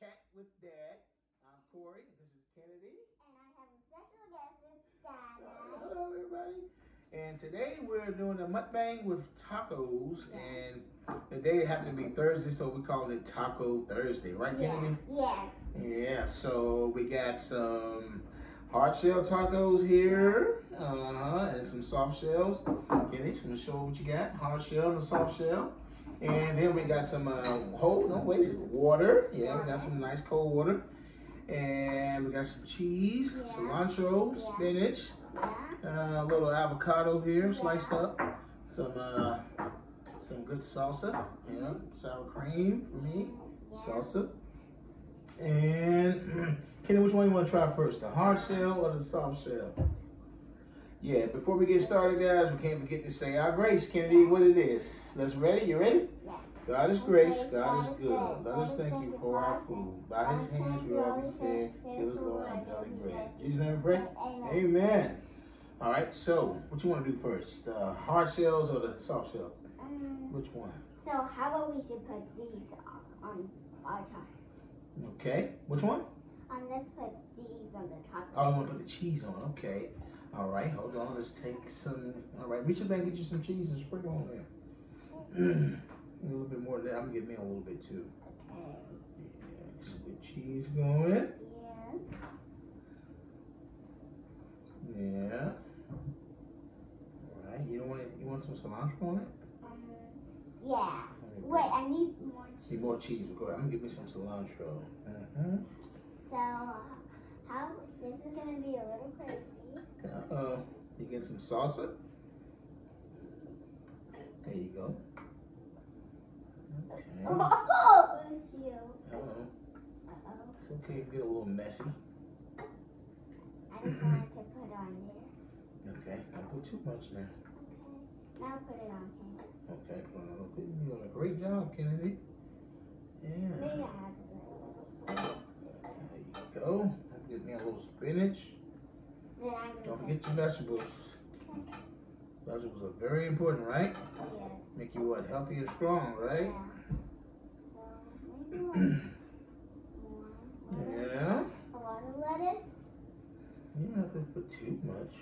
Chat with Dad. I'm Corey. This is Kennedy. And I have a special guest, it's Dada. Hello, everybody. And today we're doing a mukbang with tacos. And today happened to be Thursday, so we call it Taco Thursday, right, Kennedy? Yes. Yeah, so we got some hard shell tacos here, uh-huh, and some soft shells. Kennedy, I'm gonna show what you got, hard shell and a soft shell. And then we got some uh, whole, no wait, water. Yeah, we got some nice cold water. And we got some cheese, cilantro, spinach, uh, a little avocado here, sliced up. Some uh, some good salsa, yeah, sour cream for me, salsa. And Kenny, which one you want to try first, the hard shell or the soft shell? Yeah, before we get started, guys, we can't forget to say our grace, Kennedy, what it is. Let's ready? You ready? Yeah. God is grace, God is good. Let us thank you for our food. By his hands we all be fed. Give us, Lord, our daily bread. Jesus' name pray. Amen. All right, so what you want to do first? The hard shells or the soft shells? Um, Which one? so how about we should put these on, on our top? Okay, which one? Um, let's put these on the top. Oh, you want to put the cheese on? Okay. All right, hold on. Let's take some. All right, reach up there and get you some cheese and sprinkle on there. a little bit more than that. I'm gonna get me a little bit too. Okay. Yeah, some good cheese going. Yeah. Yeah. All right. You don't want it. You want some cilantro on it? Um, yeah. Wait, I need more Need cheese. more cheese. Go ahead. I'm gonna give me some cilantro. Uh-huh. So, how, this is gonna be a little crazy. Uh-oh. You get some salsa? There you go. Okay. Oh, shoot. Uh-oh. Uh-oh. Okay. Get a little messy. I just wanted to put on there. Okay. Don't put too much now. Okay. Now put it on here. Okay. Put on a little bit. You're doing a great job, Kennedy. Yeah. Maybe I have a. There you go. Get me a little spinach. Then I'm gonna Don't forget your vegetables. Vegetables are very important, right? yes. Make you what? Healthy and strong, right? Yeah. So maybe like more. Yeah. A lot of lettuce. You don't have to put too much.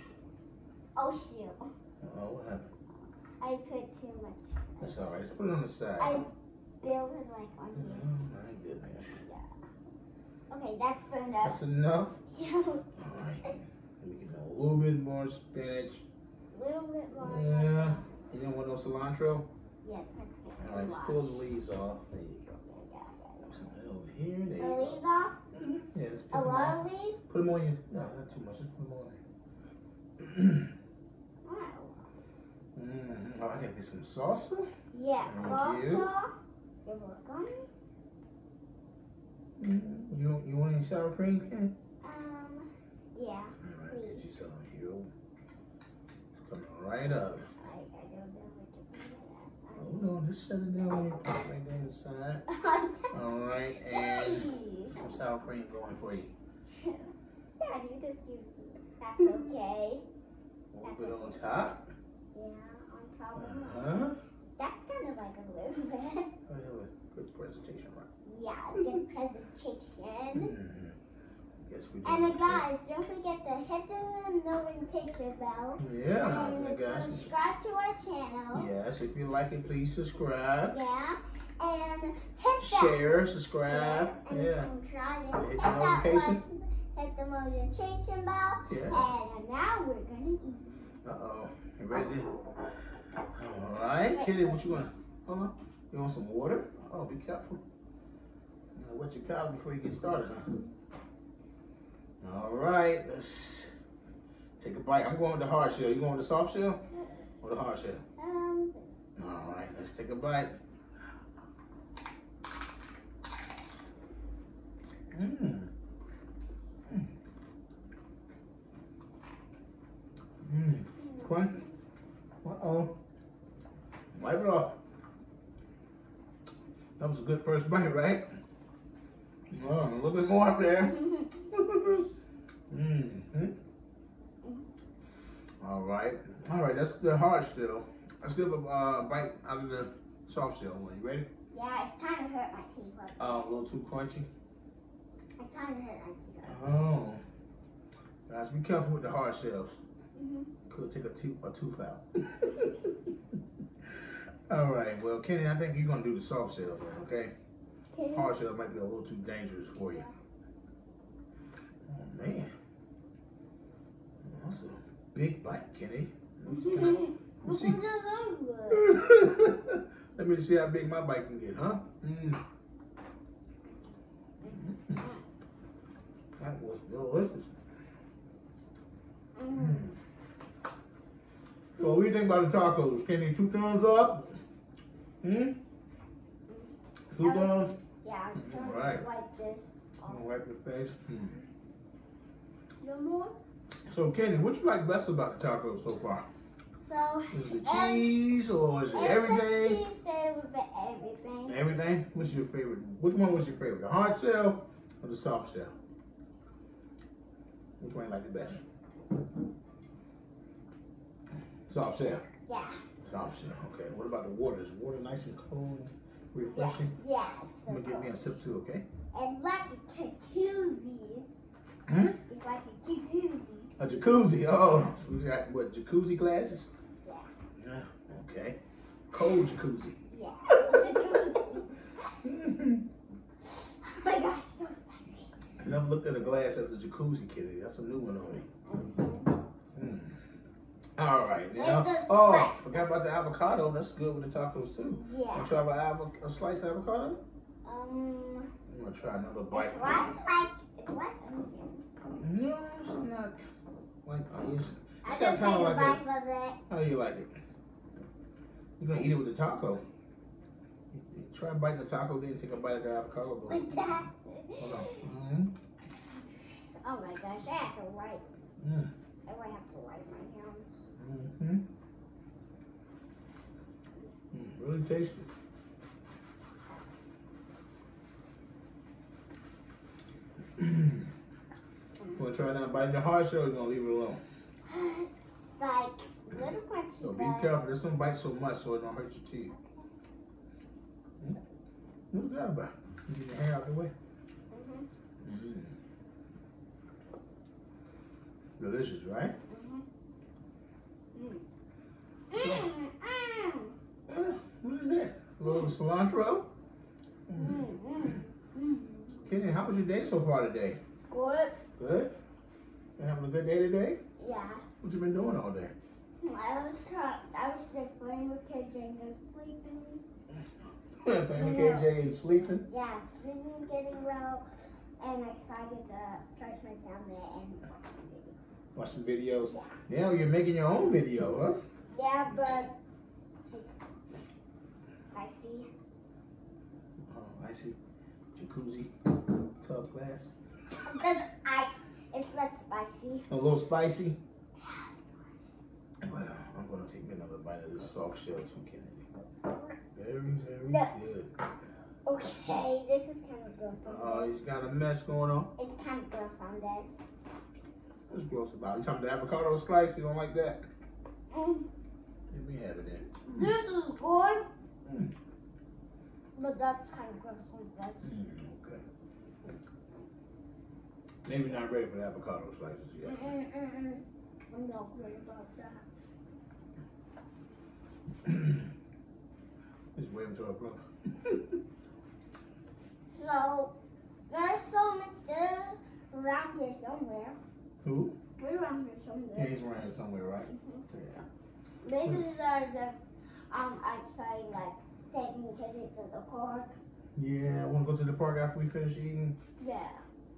Oh shoot! Oh, what happened? I put too much. That's all right. Let's put it on the side. I spilled it like on Oh my goodness. Yeah. Okay, that's enough. That's enough. Yeah. All Let me get a little bit more spinach. A little bit more. Yeah. You don't want no cilantro? Yes, let's get All right. Let's pull the leads off. There you go. Some of that over here. There you The go. leaves off. Yeah, let's A put them lot on. of leaves. Put them on your. No, not too much. Just put them on there. Wow. mm Oh, I gotta get some salsa. Yes, Thank salsa. you. You're welcome. Mm, you you want any sour cream, Ken? Um, yeah. Right, you. It's coming right up. I, I don't know what to put it Hold on, just set it down on your plate right there on the side. All right, and some sour cream going for you. Daddy, just use That's okay. A little bit on top. Yeah, on top of Uh it. huh. That's kind of like a little bit. I have a good presentation, right? Yeah, good presentation. Guess we. And uh, guys, don't forget to hit the notification bell. Yeah, and and guys. subscribe to our channel. Yes, if you like it, please subscribe, Yeah. And hit that. share, subscribe. Share and Yeah, subscribe. So And hit hit the notification. button. Hit the notification bell. yeah. And now we're gonna eat. Uh oh. You ready? All right, Kitty, what you want? Hold on. You want some water? Oh, be careful. Know, wet your palate before you get started, huh? All right, let's take a bite. I'm going with the hard shell. You going with the soft shell or the hard shell? Um, this All right, let's take a bite. Mm. Mmm. Mmm. Crunchy. Uh-oh. Wipe it off. That was a good first bite, right? Oh, a little bit more up there. Mm-hmm. All right. All right, that's the hard shell. Let's give a uh, bite out of the soft shell one. You ready? yeah, it's kind of hurt my teeth. but- Uh, a little too crunchy. I kind of hurt my finger. Oh. Guys, be careful with the hard shells. Mm-hmm. Could take a tooth, a tooth out. All right. Well, Kenny, I think you're gonna do the soft shell then, okay? Okay. Hard shell might be a little too dangerous for you. Oh man, that's a big bite, Kenny. Let me see- can This see. one's so good. Let me see how big my bite can get, huh? Mm. That was delicious. Mm. So what do you think about the tacos? Kenny, two thumbs up? Hmm? Two Um, thumbs? Yeah, I'm Right. wipe this I'm gonna wipe your face. Hmm. No more. So Kenny, what you like best about the tacos so far? So, Is it cheese or is it everything? the cheese everything. Everything? What's your favorite? Which one was your favorite? The hard shell or the soft shell? Which one you like the best? Soft shell. Yeah. Soft shell. Okay. What about the water? Is the water nice and cold, refreshing? Yeah, it's so I'm gonna get me a sip too. Okay. And like a jacuzzi. Hmm? It's like a jacuzzi. A jacuzzi. Oh, we got what? Jacuzzi glasses? Yeah. Yeah. Okay. Cold jacuzzi. Yeah. Jacuzzi. oh my gosh, so spicy. I never looked at a glass as a jacuzzi, kitty. That's a new one on me. Mm. All right. Now, oh, slice. forgot about the avocado. That's good with the tacos too. Yeah. Want to try a, avo- a sliced avocado? Um, I'm gonna try another bite. it's like, like, it's like onions. No, it's not like onions. I It's got just take kinda a like bite of it. How do you like it? You're gonna eat it with the taco. Try biting the taco, then take a bite of the avocado. Go. Like that. Hold on. Mm-hmm. Oh my gosh, I have to wipe. Mm. I might have to wipe my hands. Mm-hmm. Mm, really tasty. Wanna try that biting the hard shell? Or you gonna leave it alone? It's like little crunchy. So be careful. This don't bite so much, so it don't hurt your teeth. Mm. What's that about? Get your hair out the way. Mm-hmm. Mm. Delicious, right? mhm. Mm. Mm, mm, Uh, what is that? A little cilantro? Mm, mm. Kenny, how was your day so far today? Good. Good? You having a good day today? Yeah. What you been doing all day? Hmm, I was trying. I was just playing with KJ and sleeping. Playing with KJ and sleeping? Yeah, sleeping, getting well, and I decided to charge my family and watch the Watch some videos. Yeah. Now you're making your own video, huh? Yeah, but it's spicy. Oh, I see. Jacuzzi, tub glass. It's less ice. It's less spicy. A little spicy. Well, I'm gonna take another bite of this soft shell Kennedy. Very, very Yeah. good. Okay, this is kind of gross on Oh, this. he's got a mess going on. It's kind of gross on this. What's gross about it? You talking the avocado slice? You don't like that? Mm, Let me have it then. this is good. Mm. But that's kind of gross on this. Mm, okay. Maybe not ready for the avocado slices yet. I'm not worried about that. Just wait until I. So, there's so much there around here somewhere. Who? We're around here Yeah, somewhere. he's around here somewhere, right? Mhm. Yeah. Maybe they're just um outside, like taking kids to the park. Yeah, want to go to the park after we finish eating. Yeah.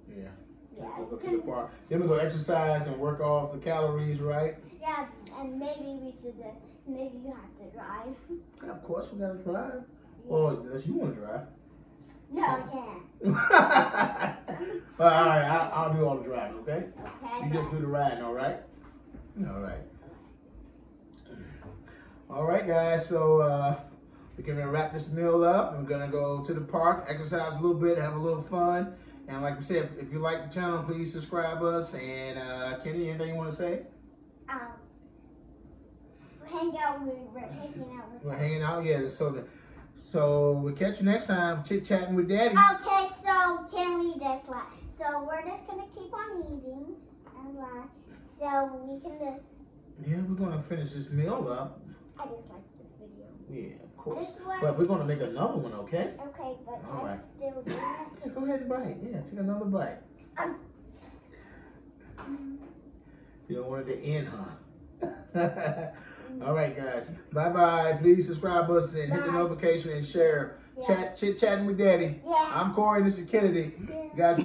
Yeah. Yeah. Go to the park. Then we go exercise and work off the calories, right? Yeah, and maybe we should. Uh, maybe you have to drive. Yeah, of course we gotta drive. Well, unless you want to drive. No, I can't. all right, I'll, I'll do all the driving, okay? Okay. You just do the riding, all right? All right. All right, guys. So uh, we're gonna wrap this meal up. I'm gonna go to the park, exercise a little bit, have a little fun. And like we said, if you like the channel, please subscribe us. And uh, Kenny, anything you want to say? Um. Hang out with. We're hanging out. We're hanging out, yeah. So, the, so we'll catch you next time, chit chatting with Daddy. Okay, so can we just like So we're just gonna keep on eating and uh, so we can just. Yeah, we're gonna finish this meal up. I just like this video. Yeah, course. But we're gonna make another one, okay? Okay, but All I'm still doing. Yeah, go ahead and bite. Yeah, take another bite. Um. You don't want it to end, huh? All right, guys. Bye bye. Please subscribe us and hit the notification and share. Yeah. Chat, chit chatting with Daddy. Yeah. I'm Corey. This is Kennedy. yeah. Guys.